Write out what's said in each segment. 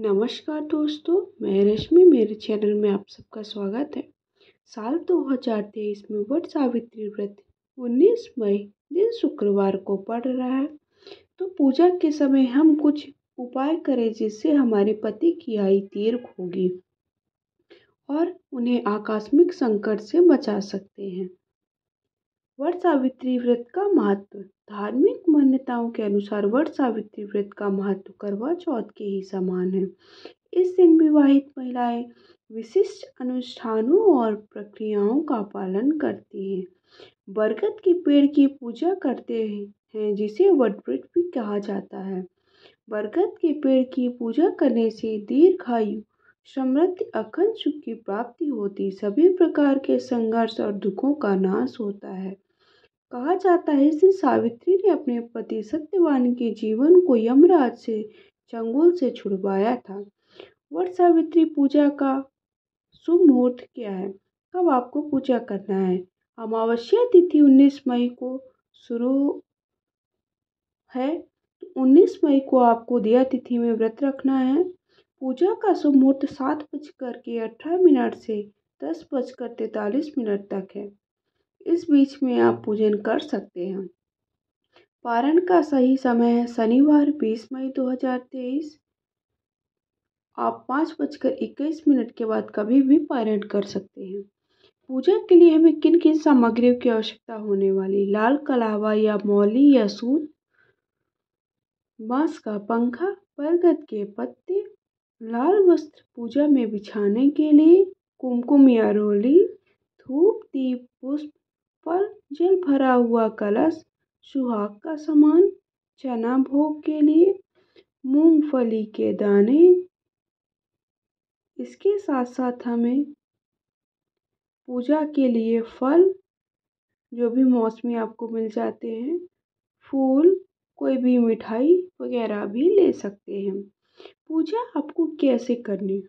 नमस्कार दोस्तों, मैं रश्मि, मेरे चैनल में आप सबका स्वागत है। साल 2023 में वट सावित्री व्रत 19 मई दिन शुक्रवार को पड़ रहा है। तो पूजा के समय हम कुछ उपाय करें जिससे हमारे पति की आयु दीर्घ होगी और उन्हें आकस्मिक संकट से बचा सकते हैं। वट सावित्री व्रत का महत्व? धार्मिक मान्यताओं के अनुसार वट सावित्री व्रत का महत्व करवा चौथ के ही समान है। इस दिन विवाहित महिलाएँ विशिष्ट अनुष्ठानों और प्रक्रियाओं का पालन करती हैं। बरगद के पेड़ की पूजा करते हैं, जिसे वट व्रत भी कहा जाता है। बरगद के पेड़ की पूजा करने से दीर्घायु, समृद्धि, अखंड सुख की प्राप्ति होती, सभी प्रकार के संघर्ष और दुखों का नाश होता है। कहा जाता है, इस सावित्री ने अपने पति सत्यवान के जीवन को यमराज से, चंगुल से छुड़वाया था। वट सावित्री, पूजा का शुभ मुहूर्त क्या है? कब आपको पूजा करना है? अमावस्या तिथि 19 मई को शुरू है तो 19 मई को आपको दिया तिथि में व्रत रखना है। पूजा का शुभ मुहूर्त सात बजकर के अठारह मिनट से दस बजकर तैतालीस मिनट तक है। इस बीच में आप पूजन कर सकते हैं। पारण का सही समय है शनिवार, बीस मई 2023 आप पाँच बजकर इक्कीस मिनट के बाद कभी भी पारण कर सकते हैं। पूजा के लिए हमें किन किन सामग्रियों की आवश्यकता होने वाली? लाल कलावा या मौली या सूत? बाँस का पंखा? बरगद के पत्ते? लाल वस्त्र पूजा में बिछाने के लिए कुमकुम या रोली? धूप, दीप, पुष्प फल जल भरा हुआ कलश, सुहाग का सामान, चना भोग के लिए, मूंगफली के दाने। इसके साथ साथ हमें पूजा के लिए फल, जो भी मौसमी आपको मिल जाते हैं, फूल, कोई भी मिठाई वगैरह भी ले सकते हैं। पूजा आपको कैसे करनी?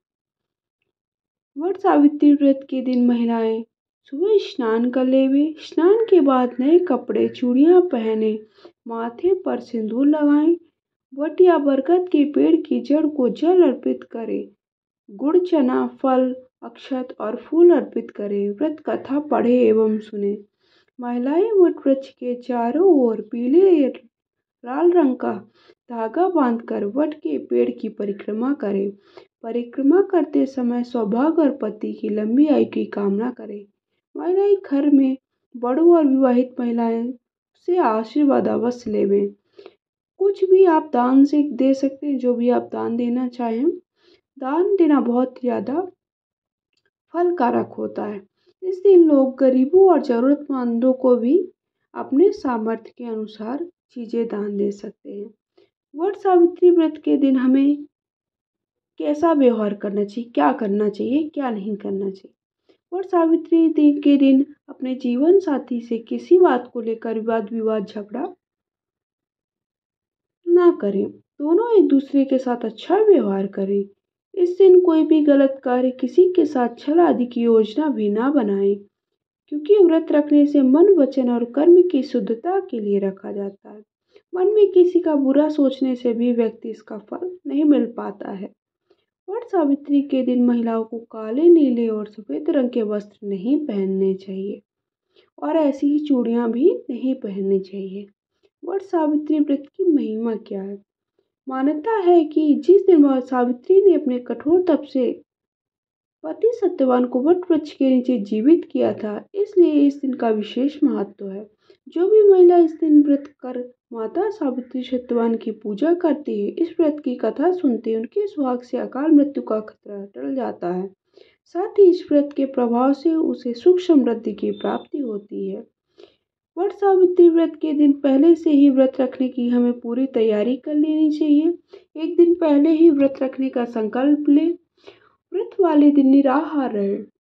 वट सावित्री व्रत के दिन महिलाएँ सुबह स्नान कर लेवे स्नान के बाद नए कपड़े, चूड़ियाँ पहने, माथे पर सिंदूर लगाएँ वट या बरगद के पेड़ की जड़ को जल अर्पित करें, गुड़, चना, फल, अक्षत और फूल अर्पित करें, व्रत कथा पढ़े एवं सुने। महिलाएँ वट वृक्ष के चारों ओर पीले लाल रंग का धागा बांधकर वट के पेड़ की परिक्रमा करें। परिक्रमा करते समय सौभाग्य और पति की लंबी आयु की कामना करें। महिलाएँ घर में बड़ों और विवाहित महिलाएँ से आशीर्वाद अवश्य लेवें। कुछ भी आप दान से दे सकते हैं, जो भी आप दान देना चाहें। दान देना बहुत ज़्यादा फलकारक होता है। इस दिन लोग गरीबों और ज़रूरतमंदों को भी अपने सामर्थ्य के अनुसार चीज़ें दान दे सकते हैं। वट सावित्री व्रत के दिन हमें कैसा व्यवहार करना चाहिए, क्या करना चाहिए, क्या नहीं करना चाहिए? और सावित्री के दिन अपने जीवन साथी से किसी बात को लेकर विवाद विवाद झगड़ा ना करें। दोनों एक दूसरे के साथ अच्छा व्यवहार करें। इस दिन कोई भी गलत कार्य किसी के साथ छल आदि की योजना भी ना बनाए, क्योंकि व्रत रखने से मन, वचन और कर्म की शुद्धता के लिए रखा जाता है। मन में किसी का बुरा सोचने से भी व्यक्ति इसका फल नहीं मिल पाता है। वट सावित्री के दिन महिलाओं को काले, नीले और सफ़ेद रंग के वस्त्र नहीं पहनने चाहिए। और ऐसी ही चूड़ियाँ भी नहीं पहननी चाहिए। वट सावित्री व्रत की महिमा क्या है? मान्यता है कि जिस दिन सावित्री ने अपने कठोर तप से पति सत्यवान को वट वृक्ष के नीचे जीवित किया था, इसलिए इस दिन का विशेष महत्व है। जो भी महिला इस दिन व्रत कर माता सावित्री सत्यवान की पूजा करती है। इस व्रत की कथा सुनते उनके सुहाग से अकाल मृत्यु का खतरा टल जाता है। साथ ही इस व्रत के प्रभाव से उसे सुख समृद्धि की प्राप्ति होती है। वट सावित्री व्रत के दिन पहले से ही व्रत रखने की हमें पूरी तैयारी कर लेनी चाहिए। एक दिन पहले ही व्रत रखने का संकल्प ले। व्रत वाले दिन निराहार रहे।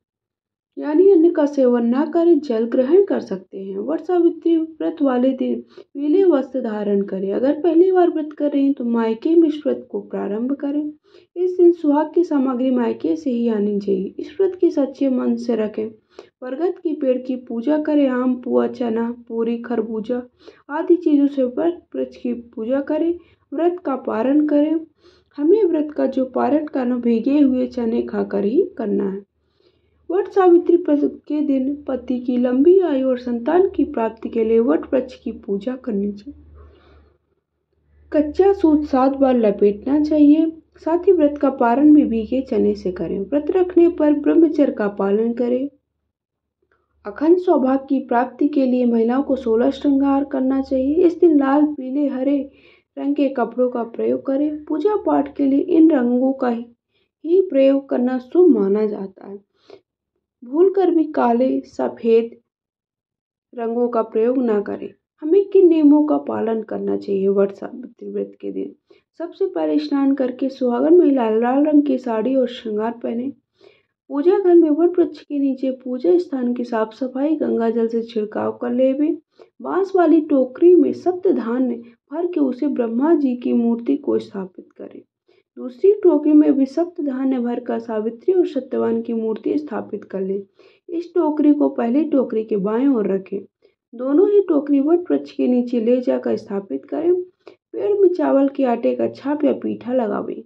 यानी अन्न का सेवन न करें, जल ग्रहण कर सकते हैं। वट सावित्री व्रत वाले दिन पीले वस्त्र धारण करें। अगर पहली बार व्रत कर रहे हैं तो मायके में इस व्रत को प्रारंभ करें। इस दिन सुहाग की सामग्री मायके से ही आनी चाहिए। इस व्रत की सच्चे मन से रखें। बरगद की पेड़ की पूजा करें। आम, पुआ, चना, पूरी, खरबूजा आदि चीज़ों से व्रत, वृक्ष की पूजा करें। व्रत का पारण करें। हमें व्रत का जो पारण करना, भीगे हुए चने खाकर ही करना है। वट सावित्री के दिन पति की लंबी आयु और संतान की प्राप्ति के लिए वट वृक्ष की पूजा करनी चाहिए। कच्चा सूत सात बार लपेटना चाहिए, साथ ही व्रत का पारण भी भीगे चने से करें, व्रत रखने पर ब्रह्मचर्य का पालन करें। अखंड सौभाग्य की प्राप्ति के लिए महिलाओं को सोलह श्रृंगार करना चाहिए, इस दिन लाल, पीले, हरे रंग के कपड़ों का प्रयोग करें। पूजा पाठ के लिए इन रंगों का ही प्रयोग करना शुभ माना जाता है। भूल कर भी काले, सफ़ेद रंगों का प्रयोग ना करें। हमें किन नियमों का पालन करना चाहिए सावित्री व्रत के दिन? सबसे पहले स्नान करके सुहागन महिला लाल रंग की साड़ी और श्रृंगार पहने। पूजा घर में वट वृक्ष के नीचे पूजा स्थान की साफ़ सफ़ाई, गंगा जल से छिड़काव कर लेवे। बाँस वाली टोकरी में सप्त धान्य भर के उसे ब्रह्मा जी की मूर्ति को स्थापित करें। दूसरी टोकरी में भी सप्त धान्य भर कर सावित्री और सत्यवान की मूर्ति स्थापित कर ले। इस टोकरी को पहली टोकरी के बाएँ ओर रखें। दोनों ही टोकरी वट वृक्ष के नीचे ले जाकर स्थापित करें। पेड़ में चावल के आटे का छाप या पीठा लगावे।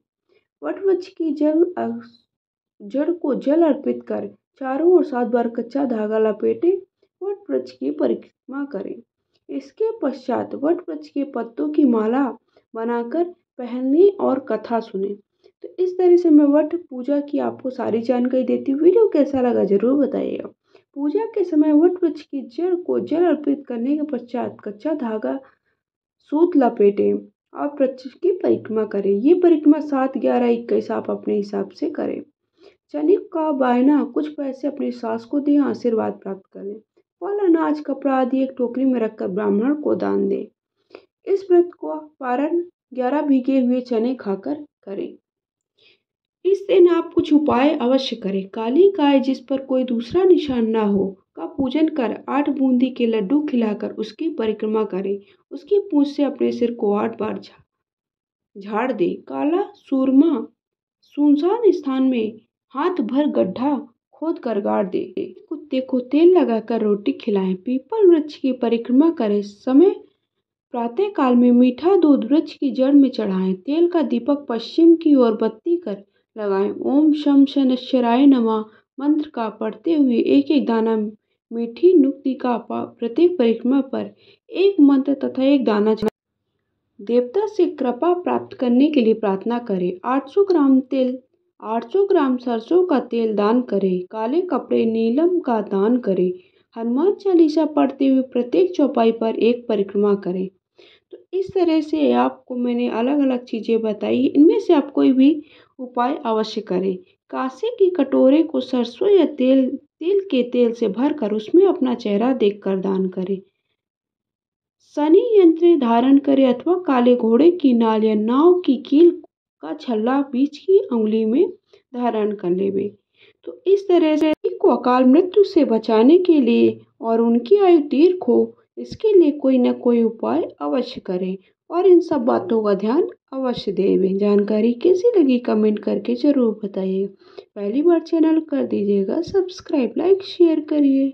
वट वृक्ष की जल जड़ को जल अर्पित कर चारों ओर सात बार कच्चा धागा लपेटे। वट वृक्ष की परिक्रमा करें। इसके पश्चात वट वृक्ष के पत्तों की माला बनाकर पहनने और कथा सुने। तो इस तरह से मैं वट पूजा की आपको सारी जानकारी देती हूँ। वीडियो कैसा लगा ज़रूर बताइएगा। पूजा के समय वट वृक्ष की जड़ को जल अर्पित करने के पश्चात कच्चा धागा, सूत लपेटें और वृक्ष की परिक्रमा करें। ये परिक्रमा सात, ग्यारह, इक्कीस आप अपने हिसाब से करें। चने का बायना, कुछ पैसे अपनी सास को दें, आशीर्वाद प्राप्त करें फल, अनाज, कपड़ा आदि एक टोकरी में रखकर ब्राह्मण को दान दे। इस व्रत को पारण ग्यारह भीगे हुए चने खाकर करें। इस दिन आप कुछ उपाय अवश्य करें। काली गाय जिस पर कोई दूसरा निशान ना हो, का पूजन कर आठ बूंदी के लड्डू खिलाकर उसकी परिक्रमा करें। उसकी पूछ से अपने सिर को आठ बार झाड़ दे। काला सूरमा सुनसान स्थान में हाथ भर गड्ढा खोद कर गाड़ दे। कुत्ते को तेल लगाकर रोटी खिलाएँ। पीपल वृक्ष की परिक्रमा करें। समय प्रातः काल में मीठा दूध वृक्ष की जड़ में चढ़ाएँ, तेल का दीपक पश्चिम की ओर बत्ती कर लगाएँ। ओम शम शनश्चराय नमा। मंत्र का पढ़ते हुए एक एक दाना मीठी नुक्ति का प्रत्येक परिक्रमा पर एक मंत्र तथा एक दाना देवता से कृपा प्राप्त करने के लिए प्रार्थना करें। 800 ग्राम तेल 800 ग्राम सरसों का तेल दान करें। काले कपड़े नीलम का दान करें। हनुमान चालीसा पढ़ते हुए प्रत्येक चौपाई पर एक परिक्रमा करें। इस तरह से आपको मैंने अलग अलग चीज़ें बताई, इनमें से आप कोई भी उपाय अवश्य करें। कांसे की कटोरे को सरसों या तेल, तिल के तेल से भरकर उसमें अपना चेहरा देखकर दान करें। शनि यंत्र धारण करें अथवा काले घोड़े की नाल या नाव की कील का छल्ला बीच की उंगली में धारण कर लेवे। तो इस तरह से को अकाल मृत्यु से बचाने के लिए और उनकी आयु दीर्घ हो इसके लिए कोई ना कोई उपाय अवश्य करें और इन सब बातों का ध्यान अवश्य देवें जानकारी कैसी लगी कमेंट करके ज़रूर बताइए। पहली बार चैनल कर दीजिएगा, सब्सक्राइब, लाइक, शेयर करिए।